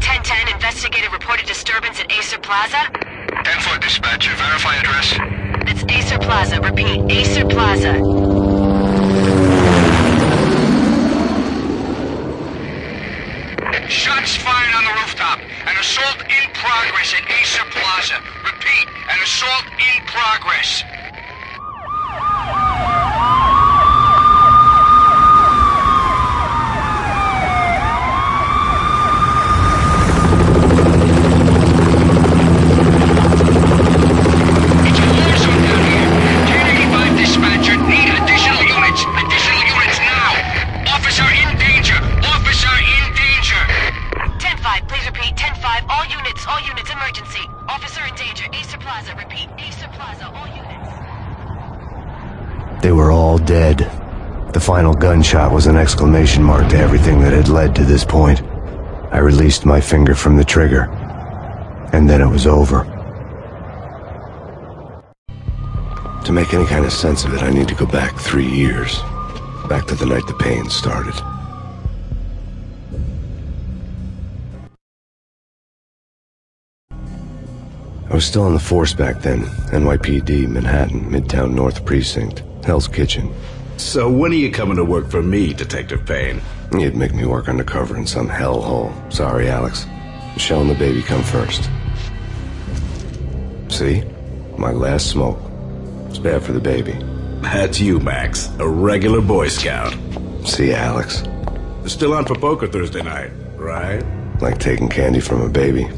1010, investigated reported disturbance at Aesir Plaza. 10-4 dispatcher, verify address. That's Aesir Plaza. Repeat, Aesir Plaza. Shots fired on the rooftop. An assault in progress at Aesir Plaza. Repeat, an assault in progress. It's a war zone down here. 1085 dispatcher, need additional units. Additional units now. Officer in danger. Officer in danger. 10-5, please repeat. 10-5, all units, all units, emergency. Officer in danger, Aesir Plaza. Repeat, Aesir Plaza, all units. They were all dead. The final gunshot was an exclamation mark to everything that had led to this point. I released my finger from the trigger. And then it was over. To make any kind of sense of it, I need to go back three years. Back to the night the pain started. Was still on the force back then. NYPD, Manhattan, Midtown North Precinct, Hell's Kitchen. So when are you coming to work for me, Detective Payne? You'd make me work undercover in some hellhole. Sorry, Alex. Michelle and the baby come first. See? My last smoke. It's bad for the baby. That's you, Max. A regular Boy Scout. See, Alex. Still on for poker Thursday night, right? Like taking candy from a baby.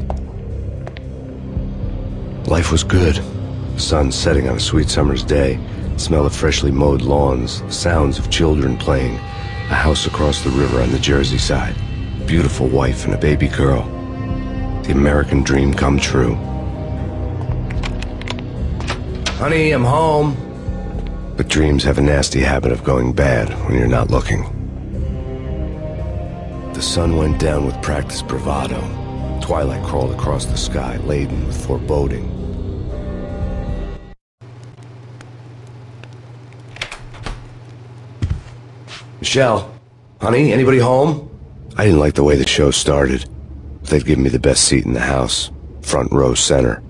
Life was good. The sun setting on a sweet summer's day. The smell of freshly mowed lawns. The sounds of children playing. A house across the river on the Jersey side. Beautiful wife and a baby girl. The American dream come true. Honey, I'm home. But dreams have a nasty habit of going bad when you're not looking. The sun went down with practiced bravado. Twilight crawled across the sky, laden with foreboding. Michelle, honey, anybody home? I didn't like the way the show started. They'd given me the best seat in the house, front row center.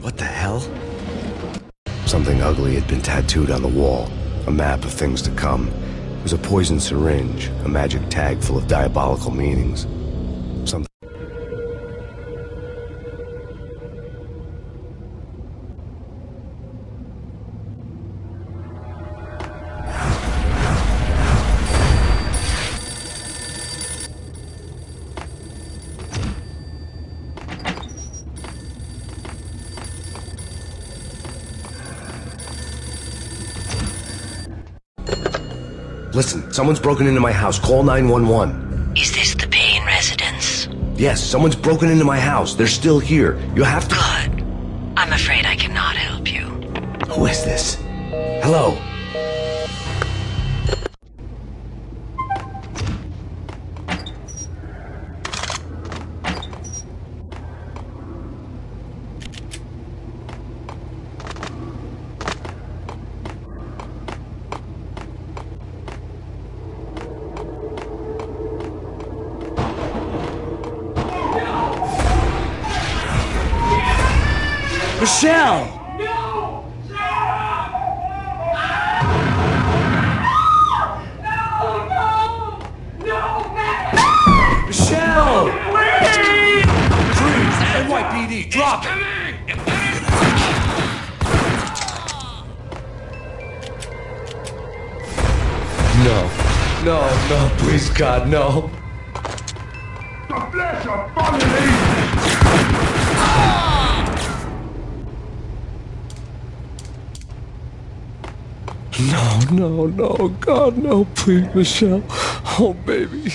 What the hell? Something ugly had been tattooed on the wall. A map of things to come. It was a poison syringe, a magic tag full of diabolical meanings. Listen, someone's broken into my house. Call 911. Is this the Payne residence? Yes, someone's broken into my house. They're still here. You have to. Good. I'm afraid I cannot help you. Who is this? Hello? Drop it! No. No, no, please, God, no. No, no, no, God, no, please, Michelle. Oh, baby.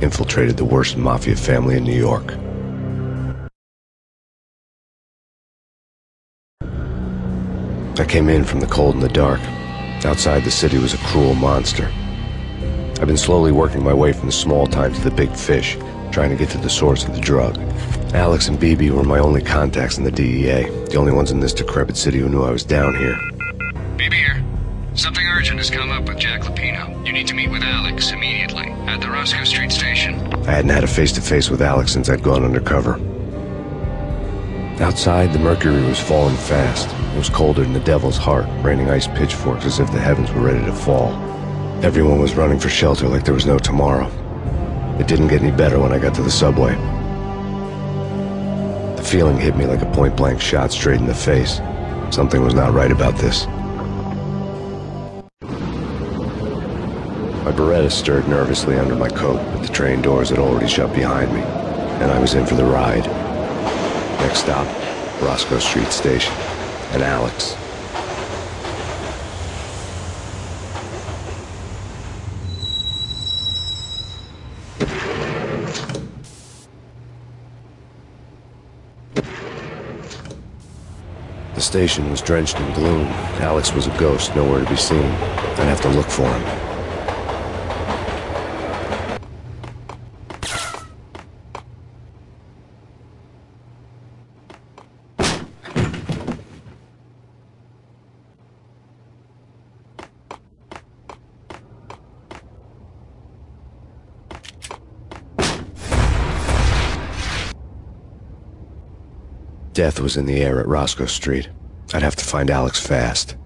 infiltrated the worst mafia family in New York. I came in from the cold and the dark. Outside the city was a cruel monster. I've been slowly working my way from the small time to the big fish, trying to get to the source of the drug. Alex and BB were my only contacts in the DEA, the only ones in this decrepit city who knew I was down here. BB here. Something urgent has come up with Jack Lupino. You need to meet with Alex immediately at the Roscoe Street station. I hadn't had a face-to-face with Alex since I'd gone undercover. Outside, the mercury was falling fast. It was colder than the devil's heart, raining ice pitchforks as if the heavens were ready to fall. Everyone was running for shelter like there was no tomorrow. It didn't get any better when I got to the subway. The feeling hit me like a point-blank shot straight in the face. Something was not right about this. Beretta stirred nervously under my coat, but the train doors had already shut behind me, and I was in for the ride. Next stop, Roscoe Street Station, and Alex. The station was drenched in gloom. Alex was a ghost, nowhere to be seen. I'd have to look for him. Death was in the air at Roscoe Street. I'd have to find Alex fast.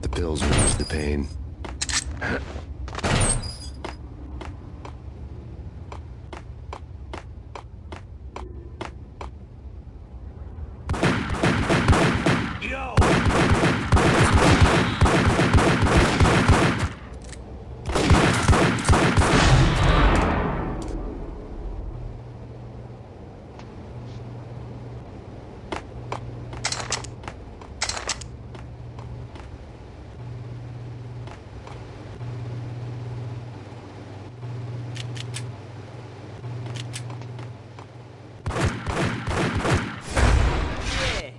The pills ease the pain. Yeah,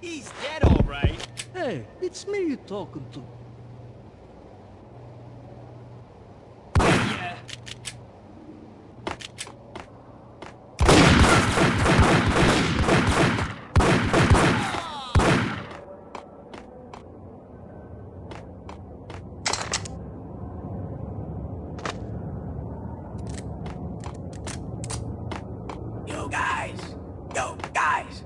he's dead, all right. It's me you're talking to. Yeah. Yo, guys. Yo, guys.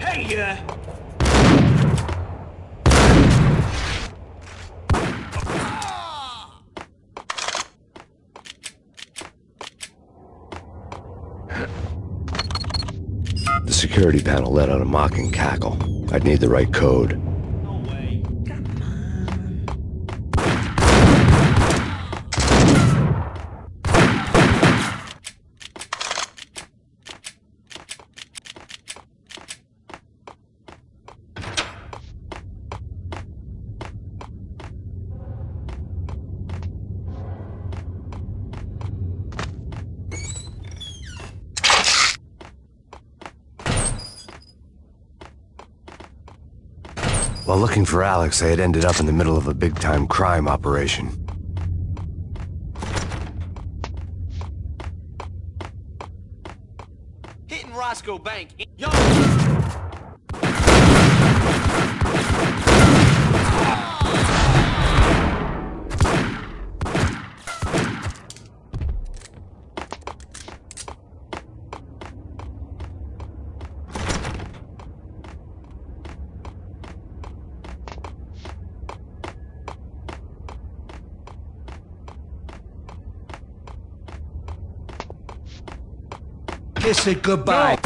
Hey, uh. The security panel let out a mocking cackle. I'd need the right code. While looking for Alex, I had ended up in the middle of a big-time crime operation. Hitting Roscoe Bank. Yo! Kiss it goodbye.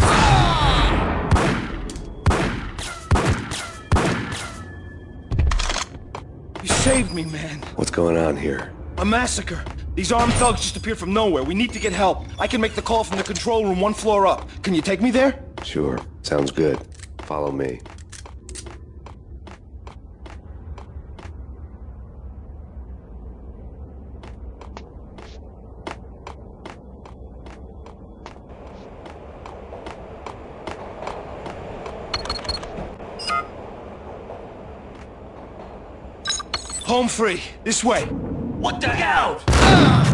You saved me, man. What's going on here? A massacre. These armed thugs just appeared from nowhere. We need to get help. I can make the call from the control room one floor up. Can you take me there? Sure. Sounds good. Follow me. Home free. This way. What the hell? Ah!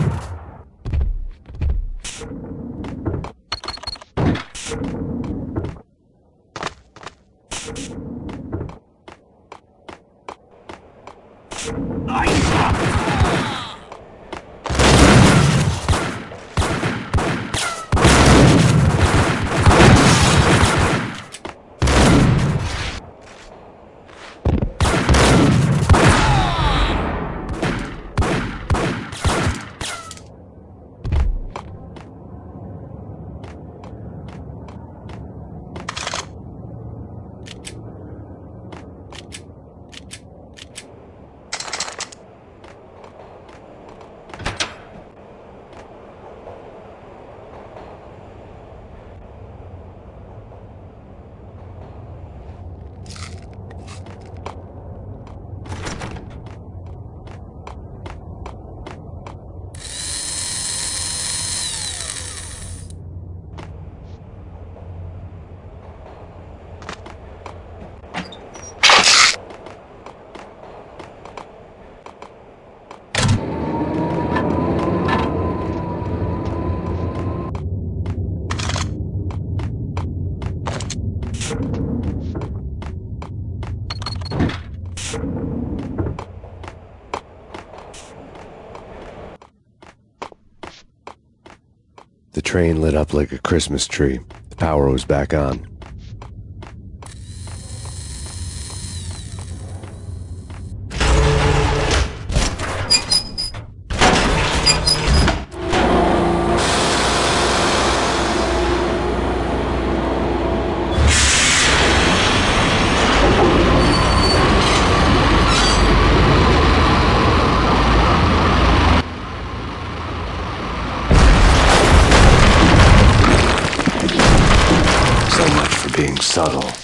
Train lit up like a Christmas tree. The power was back on. So much for being subtle.